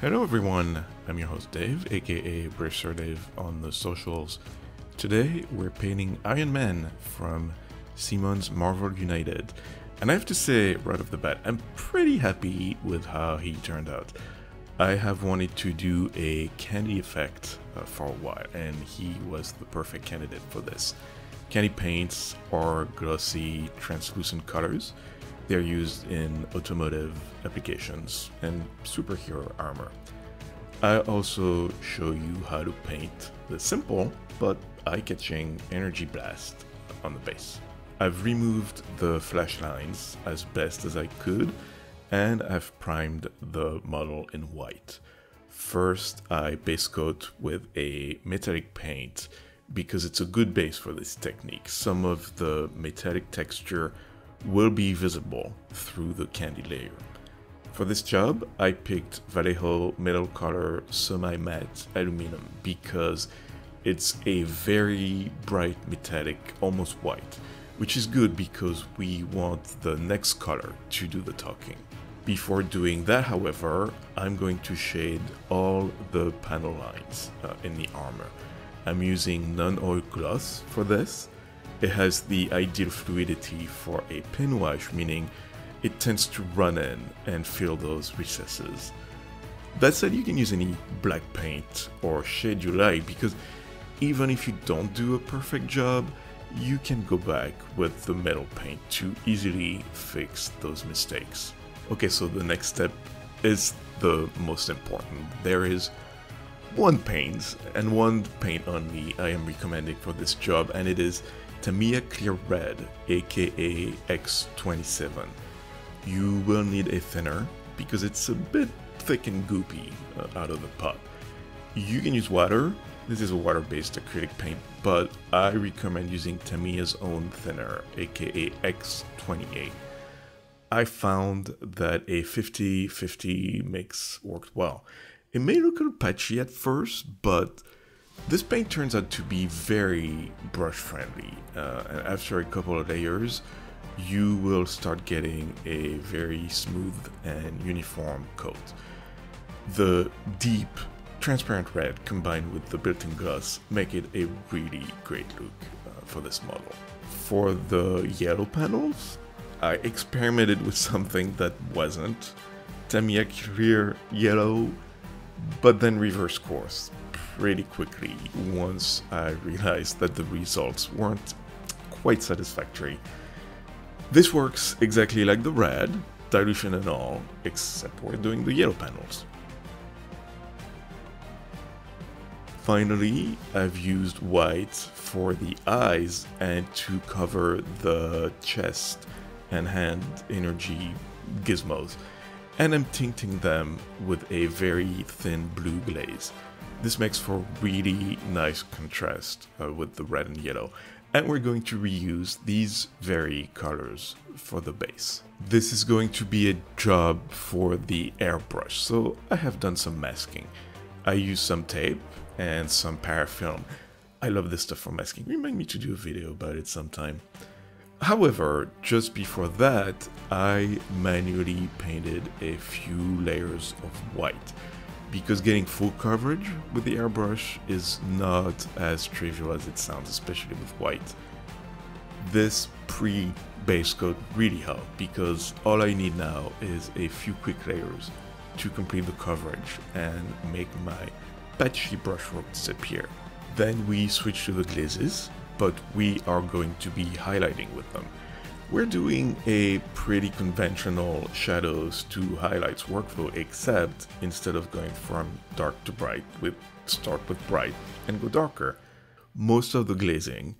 Hello everyone, I'm your host Dave, aka Brave Sir Dave on the socials. Today we're painting Iron Man from CMON's Marvel United. And I have to say right off the bat, I'm pretty happy with how he turned out. I have wanted to do a candy effect uh, for a while, and he was the perfect candidate for this. Candy paints are glossy, translucent colors. They're used in automotive applications and superhero armor. I also show you how to paint the simple but eye-catching energy blast on the base. I've removed the flash lines as best as I could and I've primed the model in white. First I base coat with a metallic paint because it's a good base for this technique. Some of the metallic texture will be visible through the candy layer. For this job, I picked Vallejo Metal Color Semi-Matte Aluminum because it's a very bright metallic, almost white, which is good because we want the next color to do the talking. Before doing that, however, I'm going to shade all the panel lines uh, in the armor. I'm using Nuln Oil gloss for this. It has the ideal fluidity for a pin wash, meaning it tends to run in and fill those recesses. That said, you can use any black paint or shade you like because even if you don't do a perfect job, you can go back with the metal paint to easily fix those mistakes. Okay, so the next step is the most important. There is one paint and one paint only I am recommending for this job and it is Tamiya Clear Red aka X27. You will need a thinner because it's a bit thick and goopy uh, out of the pot. You can use water, this is a water based acrylic paint, but I recommend using Tamiya's own thinner aka X20A. I found that a 50-50 mix worked well. It may look a little patchy at first, but this paint turns out to be very brush friendly. Uh, and after a couple of layers, you will start getting a very smooth and uniform coat. The deep, transparent red combined with the built-in gloss make it a really great look uh, for this model. For the yellow panels, I experimented with something that wasn't Tamiya Clear Yellow, but then reverse course pretty quickly once I realized that the results weren't quite satisfactory. This works exactly like the red, dilution and all, except we're doing the yellow panels. Finally, I've used white for the eyes and to cover the chest and hand energy gizmos, and I'm tinting them with a very thin blue glaze. This makes for really nice contrast uh, with the red and yellow, and we're going to reuse these very colors for the base. This is going to be a job for the airbrush, so I have done some masking. I used some tape and some parafilm. I love this stuff for masking. Remind me to do a video about it sometime. However, just before that, I manually painted a few layers of white because getting full coverage with the airbrush is not as trivial as it sounds, especially with white. This pre-base coat really helped because all I need now is a few quick layers to complete the coverage and make my patchy brushwork disappear. Then we switch to the glazes but we are going to be highlighting with them. We're doing a pretty conventional shadows to highlights workflow, except instead of going from dark to bright, we start with bright and go darker. Most of the glazing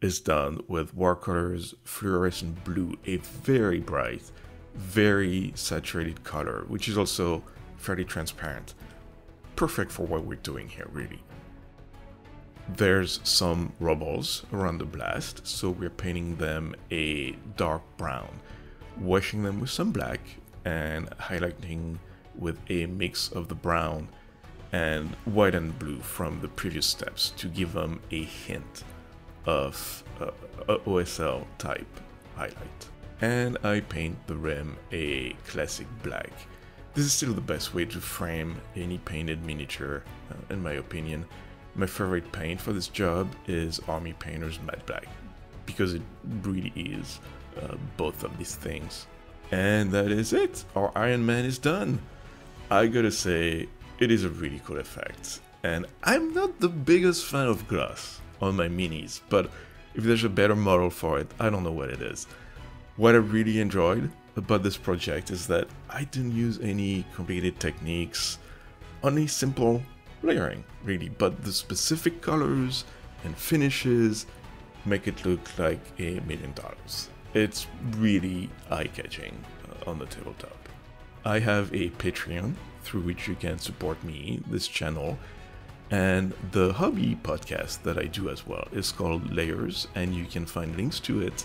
is done with Warcolours fluorescent blue, a very bright, very saturated color, which is also fairly transparent. Perfect for what we're doing here, really. There's some rubbles around the blast, so we're painting them a dark brown, washing them with some black and highlighting with a mix of the brown and white and blue from the previous steps to give them a hint of uh, OSL type highlight. And I paint the rim a classic black. This is still the best way to frame any painted miniature, uh, in my opinion. My favorite paint for this job is Army Painter's Matte Black, because it really is uh, both of these things. And that is it, our Iron Man is done. I gotta say, it is a really cool effect. And I'm not the biggest fan of glass on my minis, but if there's a better model for it, I don't know what it is. What I really enjoyed about this project is that I didn't use any complicated techniques, only simple layering, really, but the specific colors and finishes make it look like a million dollars. It's really eye-catching uh, on the tabletop. I have a Patreon through which you can support me, this channel, and the hobby podcast that I do as well is called Layers, and you can find links to it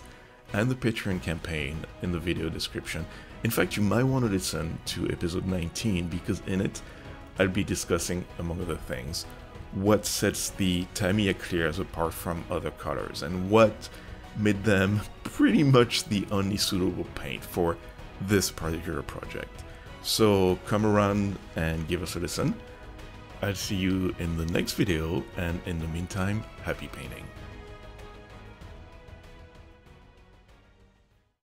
and the Patreon campaign in the video description. In fact, you might want to listen to episode 19 because in it, I'll be discussing, among other things, what sets the Tamiya Clears apart from other colors and what made them pretty much the only suitable paint for this particular project. So come around and give us a listen. I'll see you in the next video and in the meantime, happy painting.